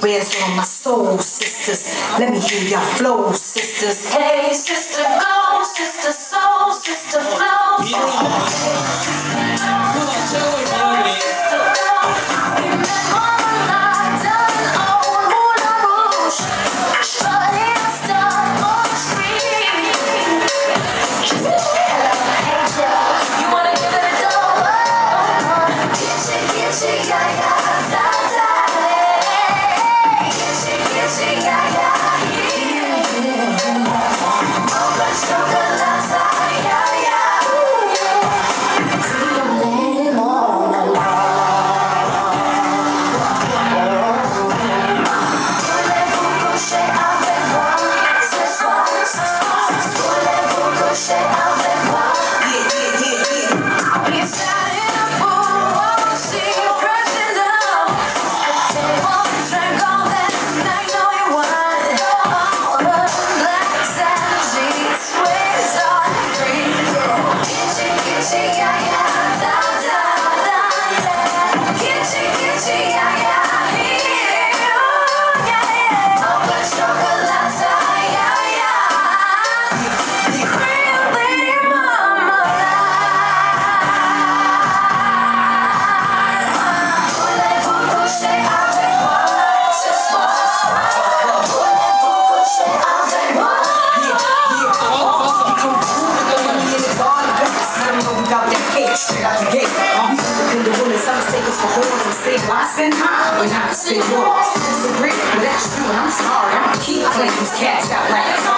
Where's all my soul, sisters? Let me hear your flow, sisters. Hey, sister, go, sister, soul, sister, flow. Yeah. spend time, but not spend yours. But that's true, and I'm sorry. I'm gonna keep playing these cats out loud.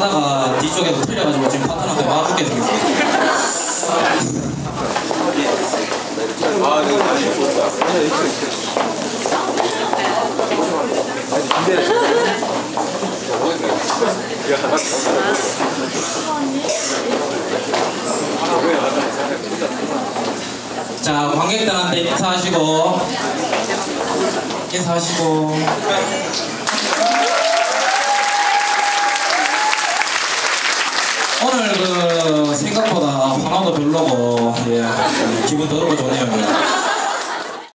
하다가 뒤쪽에 못 틀려가지고 지금 파트너한테 막 붙게 되고 자 관객들한테 인사하시고 인사하시고. 들르고 예, 기분 더럽고 좋네요.